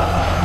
Ah!